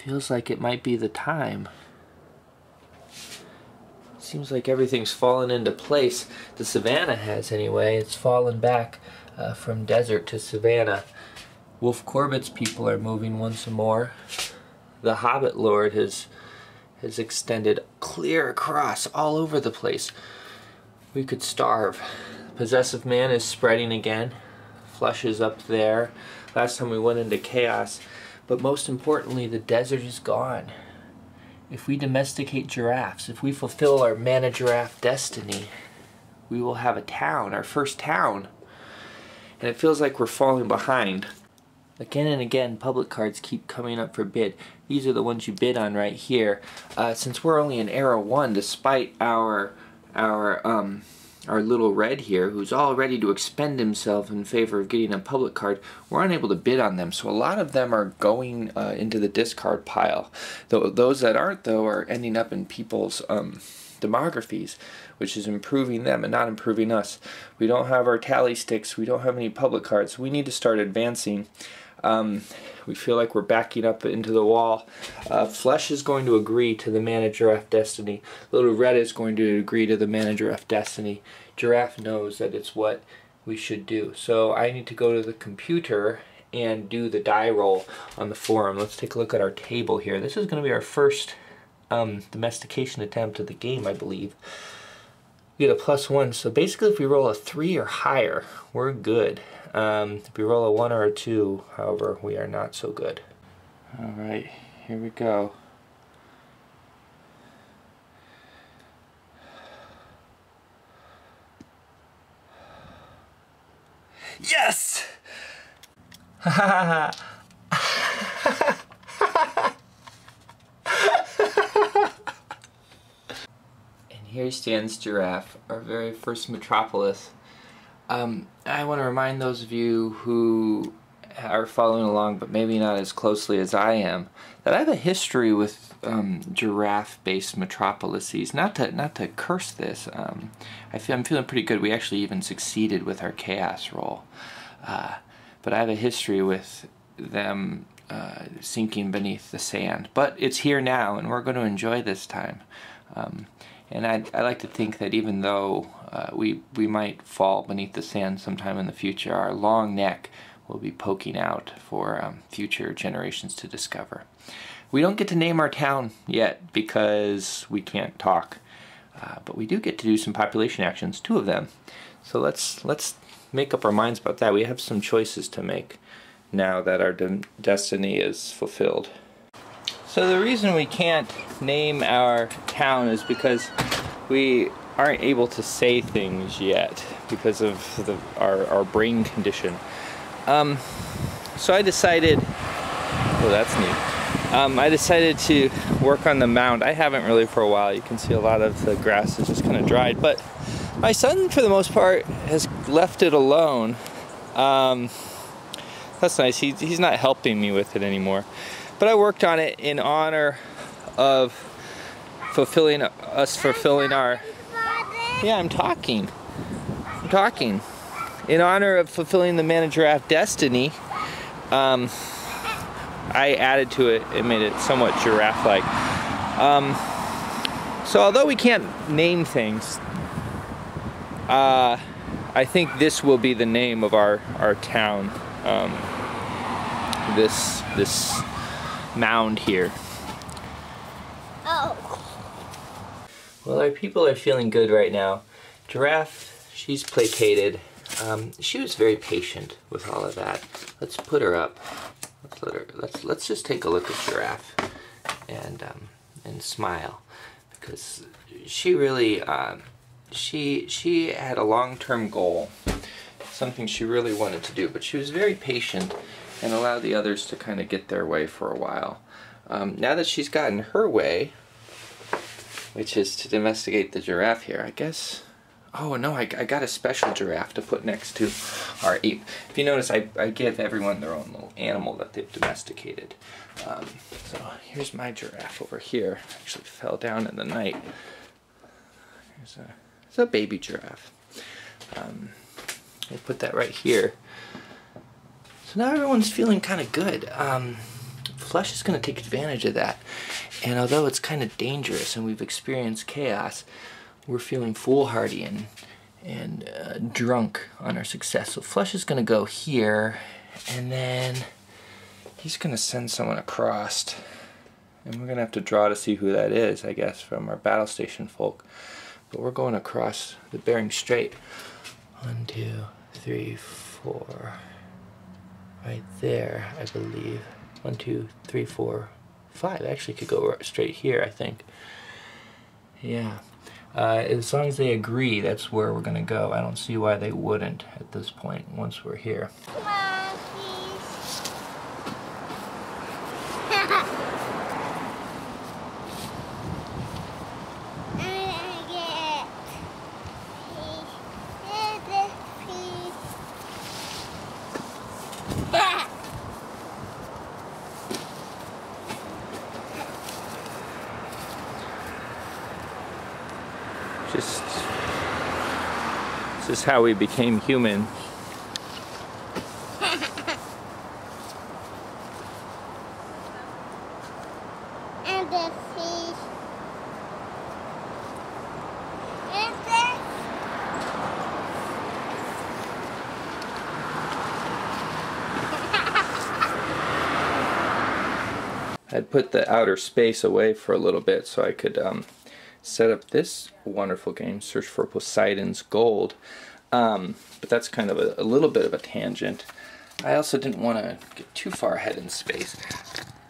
feels like it might be the time. Seems like everything's fallen into place. The savannah has anyway. It's fallen back uh, from desert to savannah. Wolf Corbett's people are moving once more. The Hobbit Lord has has extended clear across all over the place. We could starve. Possessive man is spreading again. Flush is up there. Last time we went into chaos. But most importantly, the desert is gone. If we domesticate giraffes, if we fulfill our mana giraffe destiny, we will have a town, our first town. And it feels like we're falling behind. Again and again, public cards keep coming up for bid. These are the ones you bid on right here. Uh, since we're only in Era 1, despite our, our um, our little red here, who's all ready to expend himself in favor of getting a public card, we're unable to bid on them. So a lot of them are going uh, into the discard pile. Those that aren't, though, are ending up in people's um, demographies, which is improving them and not improving us. We don't have our tally sticks. We don't have any public cards. We need to start advancing. Um, we feel like we're backing up into the wall. Uh, Flesh is going to agree to the manager Giraffe Destiny. Little Red is going to agree to the manager Giraffe Destiny. Giraffe knows that it's what we should do. So I need to go to the computer and do the die roll on the forum. Let's take a look at our table here. This is going to be our first um, domestication attempt of the game, I believe. We get a plus one, so basically if we roll a three or higher, we're good. Um, if we roll a 1 or a 2, however, we are not so good. Alright, here we go. Yes! and here stands Giraffe, our very first metropolis. Um, I want to remind those of you who are following along, but maybe not as closely as I am, that I have a history with um, giraffe-based metropolises. Not to not to curse this, um, I feel I'm feeling pretty good. We actually even succeeded with our chaos roll, uh, but I have a history with them uh, sinking beneath the sand. But it's here now, and we're going to enjoy this time. Um, and I, I like to think that even though uh, we, we might fall beneath the sand sometime in the future, our long neck will be poking out for um, future generations to discover. We don't get to name our town yet because we can't talk, uh, but we do get to do some population actions, two of them. So let's let's make up our minds about that. We have some choices to make now that our de destiny is fulfilled. So the reason we can't name our town is because we aren't able to say things yet because of the, our, our brain condition. Um, so I decided, oh that's neat. Um, I decided to work on the mound. I haven't really for a while. You can see a lot of the grass is just kind of dried, but my son for the most part has left it alone. Um, that's nice. He, he's not helping me with it anymore. But I worked on it in honor of fulfilling us fulfilling our yeah I'm talking. I'm talking. In honor of fulfilling the Mana Giraffe destiny um, I added to it and made it somewhat giraffe like um, so although we can't name things uh, I think this will be the name of our our town um, this this mound here. Oh. Well, our people are feeling good right now. Giraffe, she's placated. Um, she was very patient with all of that. Let's put her up. Let's let her. Let's let's just take a look at Giraffe and um, and smile because she really um, she she had a long-term goal, something she really wanted to do, but she was very patient and allowed the others to kind of get their way for a while. Um, now that she's gotten her way, which is to domesticate the giraffe here, I guess. Oh no, I, I got a special giraffe to put next to our ape. If you notice, I, I give everyone their own little animal that they've domesticated. Um, so here's my giraffe over here. Actually fell down in the night. Here's a, it's a baby giraffe. Um, I put that right here. So now everyone's feeling kind of good. Um, Flesh is going to take advantage of that. And although it's kind of dangerous and we've experienced chaos, we're feeling foolhardy and and uh, drunk on our success. So Flesh is going to go here, and then he's going to send someone across. And we're going to have to draw to see who that is, I guess, from our battle station folk. But we're going across the Bering Strait. One, two, three, four. Right there, I believe. One, two, three, four, five. Actually, could go straight here, I think. Yeah. Uh, as long as they agree, that's where we're going to go. I don't see why they wouldn't at this point once we're here. Just this is how we became human. and the fish. And the I'd put the outer space away for a little bit so I could um, set up this wonderful game, Search for Poseidon's Gold. Um, but that's kind of a, a little bit of a tangent. I also didn't want to get too far ahead in space.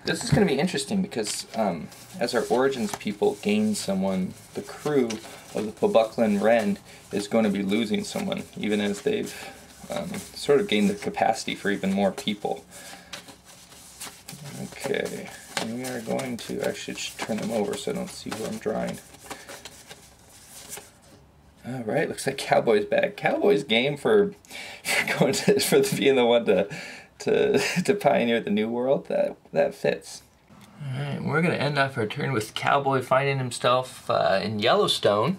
This is going to be interesting because um, as our Origins people gain someone, the crew of the Pobuklan Ren is going to be losing someone, even as they've um, sort of gained the capacity for even more people. Okay, and we are going to actually just turn them over so I don't see who I'm drawing. All right, looks like Cowboy's back. Cowboy's game for, for going to, for being the one to to to pioneer the new world. That that fits. All right, we're gonna end off our turn with Cowboy finding himself uh, in Yellowstone.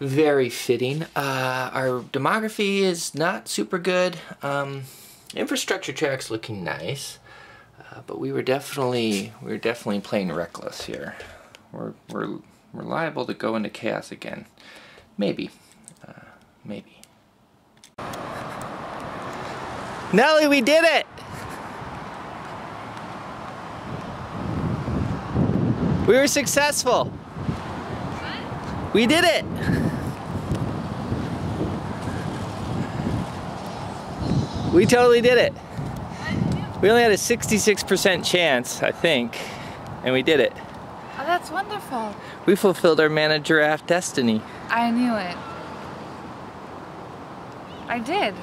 Very fitting. Uh, our demography is not super good. Um, infrastructure track's looking nice, uh, but we were definitely we were definitely playing reckless here. We're we're we're liable to go into chaos again. Maybe. Uh, maybe. Nelly, we did it! We were successful. What? We did it! We totally did it. We only had a 66% chance, I think, and we did it. Oh, that's wonderful. We fulfilled our mana giraffe destiny. I knew it. I did.